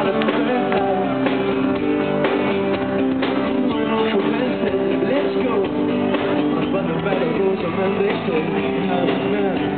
Let's go. But the battle goes on and they say,